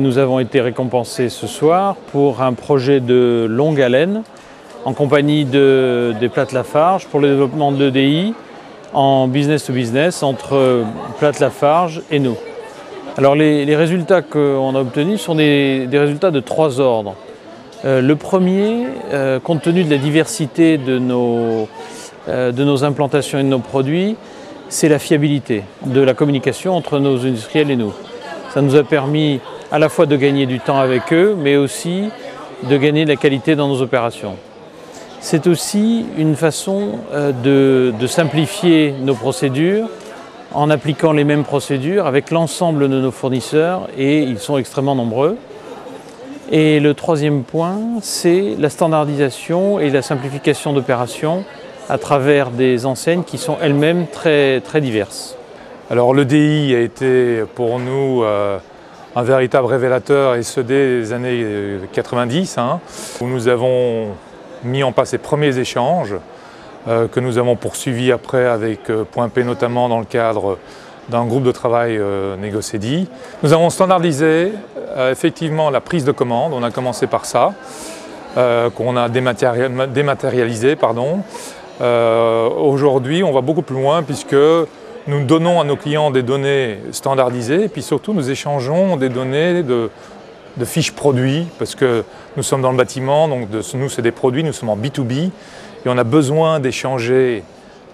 Nous avons été récompensés ce soir pour un projet de longue haleine en compagnie de, des Plates Lafarge pour le développement de l'EDI en business to business entre Plates Lafarge et nous. Alors les, les résultats qu'on a obtenus sont des, résultats de trois ordres. Euh, le premier, euh, compte tenu de la diversité de nos, euh, de nos implantations et de nos produits, c'est la fiabilité de la communication entre nos industriels et nous. Ça nous a permis à la fois de gagner du temps avec eux, mais aussi de gagner de la qualité dans nos opérations. C'est aussi une façon de, de, simplifier nos procédures en appliquant les mêmes procédures avec l'ensemble de nos fournisseurs, et ils sont extrêmement nombreux. Et le troisième point, c'est la standardisation et la simplification d'opérations à travers des enseignes qui sont elles-mêmes très, très diverses. Alors le DI a été pour nous euh, un véritable révélateur et ce dès les années 90, hein, où nous avons mis en place les premiers échanges euh, que nous avons poursuivis après avec euh, Point P notamment dans le cadre d'un groupe de travail euh. Nous avons standardisé euh, effectivement la prise de commande, on a commencé par ça, euh, qu'on a dématérialisé. Euh, Aujourd'hui on va beaucoup plus loin puisque nous donnons à nos clients des données standardisées et puis surtout nous échangeons des données de, fiches produits parce que nous sommes dans le bâtiment, donc nous c'est des produits, nous sommes en B2B et on a besoin d'échanger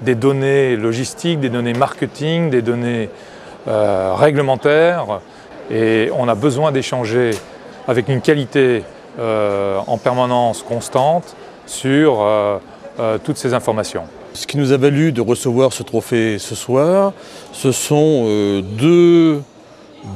des données logistiques, des données marketing, des données euh, réglementaires et on a besoin d'échanger avec une qualité euh, en permanence constante sur euh, toutes ces informations. Ce qui nous a valu de recevoir ce trophée ce soir, ce sont euh, deux,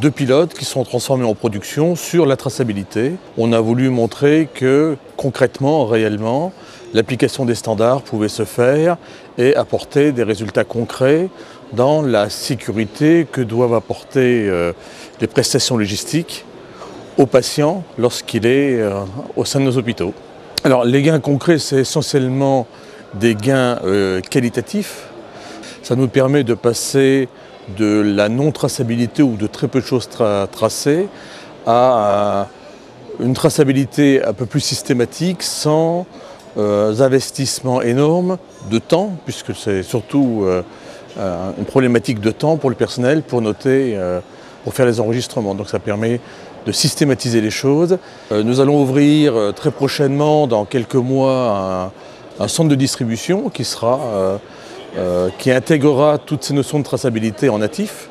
deux pilotes qui sont transformés en production sur la traçabilité. On a voulu montrer que concrètement, réellement, l'application des standards pouvait se faire et apporter des résultats concrets dans la sécurité que doivent apporter euh, les prestations logistiques aux patients lorsqu'il est euh, au sein de nos hôpitaux. Alors les gains concrets, c'est essentiellement des gains euh, qualitatifs. Ça nous permet de passer de la non-traçabilité ou de très peu de choses tra tracées à euh, une traçabilité un peu plus systématique sans euh, investissements énormes de temps, puisque c'est surtout euh, une problématique de temps pour le personnel pour noter, pour faire les enregistrements. Donc ça permet de systématiser les choses. Nous allons ouvrir très prochainement, dans quelques mois, un centre de distribution qui sera euh, qui intégrera toutes ces notions de traçabilité en natif.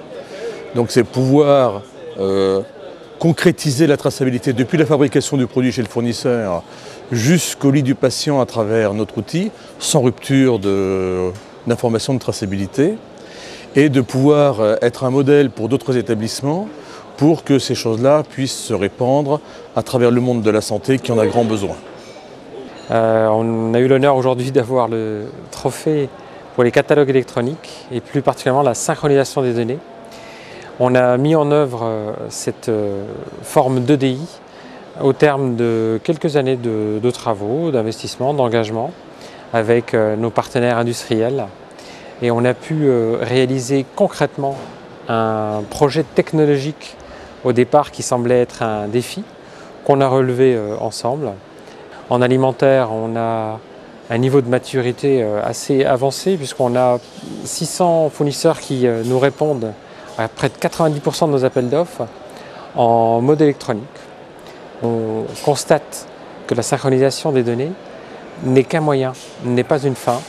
Donc c'est pouvoir euh, concrétiser la traçabilité depuis la fabrication du produit chez le fournisseur jusqu'au lit du patient à travers notre outil, sans rupture d'information de, traçabilité, et de pouvoir euh, être un modèle pour d'autres établissements pour que ces choses-là puissent se répandre à travers le monde de la santé qui en a grand besoin. Euh, on a eu l'honneur aujourd'hui d'avoir le trophée pour les catalogues électroniques et plus particulièrement la synchronisation des données. On a mis en œuvre euh, cette euh, forme d'EDI au terme de quelques années de, travaux, d'investissement, d'engagement avec nos partenaires industriels et on a pu réaliser concrètement un projet technologique au départ qui semblait être un défi qu'on a relevé ensemble. En alimentaire, on a un niveau de maturité assez avancé puisqu'on a 600 fournisseurs qui nous répondent à près de 90% de nos appels d'offres en mode électronique. On constate que la synchronisation des données n'est qu'un moyen, n'est pas une fin.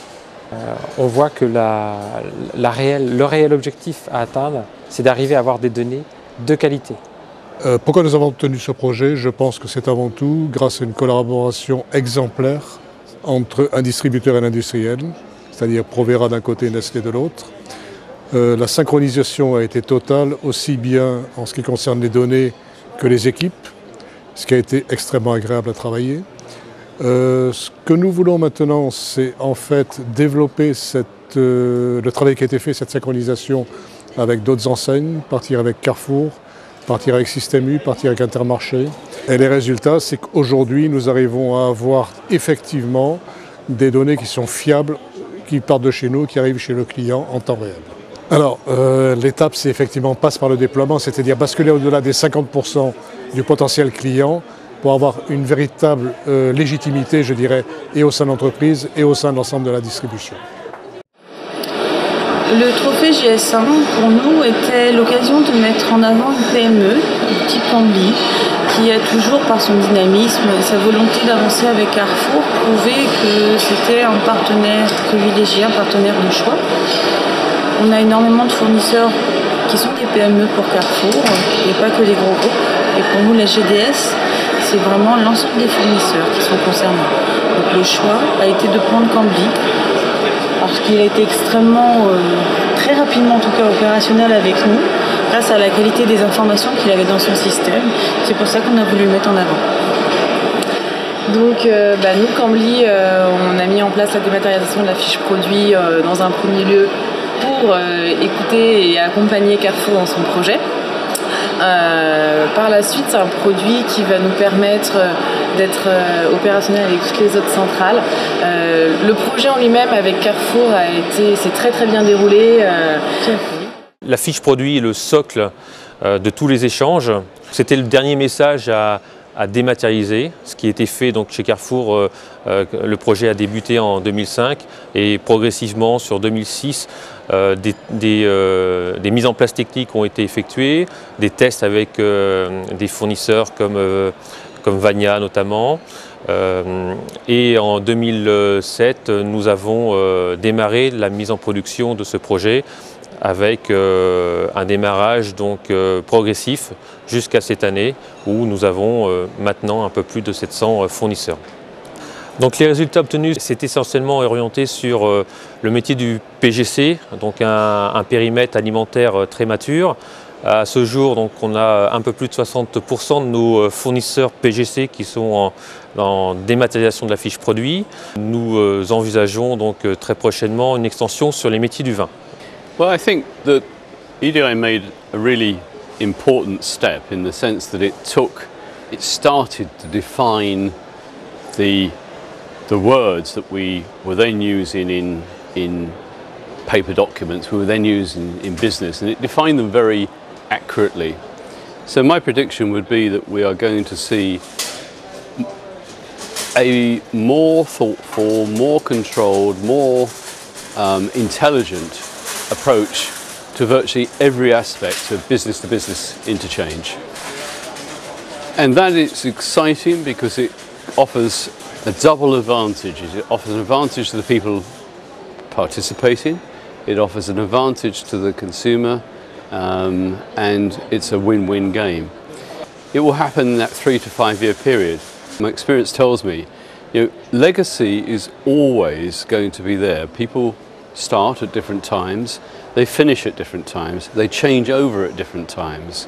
Euh, on voit que le réel objectif à atteindre, c'est d'arriver à avoir des données de qualité. Euh, pourquoi nous avons obtenu ce projet? Je pense que c'est avant tout grâce à une collaboration exemplaire entre un distributeur et un industriel, c'est-à-dire Provera d'un côté et Nestlé de l'autre. Euh, la synchronisation a été totale, aussi bien en ce qui concerne les données que les équipes, ce qui a été extrêmement agréable à travailler. Euh, ce que nous voulons maintenant, c'est en fait développer le travail qui a été fait, cette synchronisation avec d'autres enseignes, partir avec Carrefour, partir avec Système U, partir avec Intermarché. Et les résultats, c'est qu'aujourd'hui, nous arrivons à avoir effectivement des données qui sont fiables, qui partent de chez nous, qui arrivent chez le client en temps réel. Alors, euh, l'étape, c'est effectivement passe par le déploiement, c'est-à-dire basculer au-delà des 50% du potentiel client pour avoir une véritable euh, légitimité, je dirais, et au sein de l'entreprise et au sein de l'ensemble de la distribution. Le trophée GS1 pour nous était l'occasion de mettre en avant une PME du type Cambly qui a toujours par son dynamisme sa volonté d'avancer avec Carrefour prouvé que c'était un partenaire privilégié, un partenaire de choix. On a énormément de fournisseurs qui sont des PME pour Carrefour et pas que les gros groupes. Et pour nous, la GDS, c'est vraiment l'ensemble des fournisseurs qui sont concernés. Donc le choix a été de prendre Cambly parce qu'il a été extrêmement, euh, très rapidement en tout cas opérationnel avec nous, grâce à la qualité des informations qu'il avait dans son système. C'est pour ça qu'on a voulu le mettre en avant. Donc euh, bah, nous, Cambly, euh, on a mis en place la dématérialisation de la fiche produit dans un premier lieu pour écouter et accompagner Carrefour dans son projet. Euh, par la suite, c'est un produit qui va nous permettre euh, d'être euh, opérationnel avec toutes les autres centrales. le projet en lui-même avec Carrefour a été, s'est très très bien déroulé. La fiche produit est le socle de tous les échanges. C'était le dernier message à, à dématérialiser, ce qui a été fait donc chez Carrefour. le projet a débuté en 2005 et progressivement sur 2006, euh, euh, des, mises en place techniques ont été effectuées, des tests avec euh, des fournisseurs comme, comme Vania notamment. et en 2007, nous avons démarré la mise en production de ce projet avec un démarrage donc progressif jusqu'à cette année où nous avons maintenant un peu plus de 700 fournisseurs. Donc les résultats obtenus, c'est essentiellement orienté sur euh, le métier du PGC, donc un, périmètre alimentaire euh, très mature. À ce jour, donc, on a un peu plus de 60% de nos euh, fournisseurs PGC qui sont en, dématérialisation de la fiche produit. Nous envisageons donc très prochainement une extension sur les métiers du vin. Well, I think that EDI made a really important step in the sense that it took, it started to define the the words that we were then using in, in paper documents, we were then using in business, and it defined them very accurately. So my prediction would be that we are going to see a more thoughtful, more controlled, more um, intelligent approach to virtually every aspect of business to business interchange. And that is exciting because it offers a double advantage. It offers an advantage to the people participating, it offers an advantage to the consumer, um, and it's a win-win game. It will happen in that three to five year period. My experience tells me, you know, legacy is always going to be there. People start at different times, they finish at different times, they change over at different times.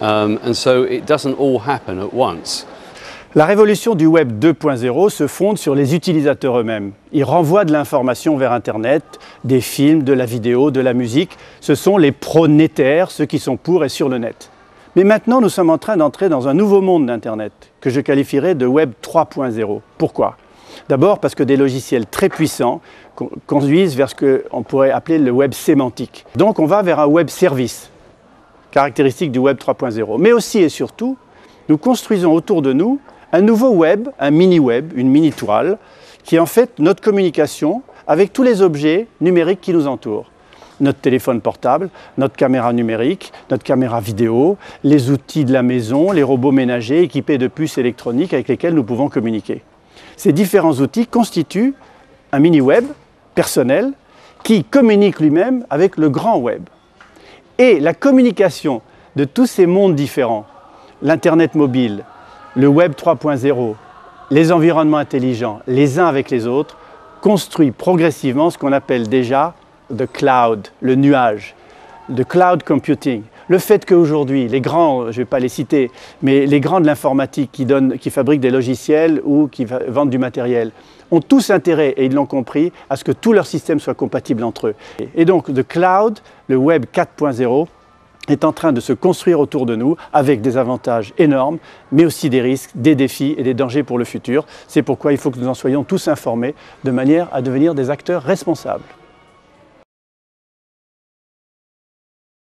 Um, and so it doesn't all happen at once. La révolution du Web 2.0 se fonde sur les utilisateurs eux-mêmes. Ils renvoient de l'information vers Internet, des films, de la vidéo, de la musique. Ce sont les pronétaires, ceux qui sont pour et sur le net. Mais maintenant, nous sommes en train d'entrer dans un nouveau monde d'Internet, que je qualifierais de Web 3.0. Pourquoi? D'abord parce que des logiciels très puissants conduisent vers ce qu'on pourrait appeler le web sémantique. Donc on va vers un web service, caractéristique du web 3.0. Mais aussi et surtout, nous construisons autour de nous un nouveau web, un mini-web, une mini-toile, qui est en fait notre communication avec tous les objets numériques qui nous entourent. Notre téléphone portable, notre caméra numérique, notre caméra vidéo, les outils de la maison, les robots ménagers équipés de puces électroniques avec lesquels nous pouvons communiquer. Ces différents outils constituent un mini-web personnel qui communique lui-même avec le grand web. Et la communication de tous ces mondes différents, l'Internet mobile, le Web 3.0, les environnements intelligents, les uns avec les autres, construit progressivement ce qu'on appelle déjà the cloud, le nuage, the cloud computing. Le fait qu'aujourd'hui, les grands, je ne vais pas les citer, mais les grands de l'informatique qui, fabriquent des logiciels ou qui vendent du matériel, ont tous intérêt, et ils l'ont compris, à ce que tous leurs systèmes soient compatibles entre eux. Et donc, the cloud, le Web 4.0, est en train de se construire autour de nous avec des avantages énormes, mais aussi des risques, des défis et des dangers pour le futur. C'est pourquoi il faut que nous en soyons tous informés de manière à devenir des acteurs responsables.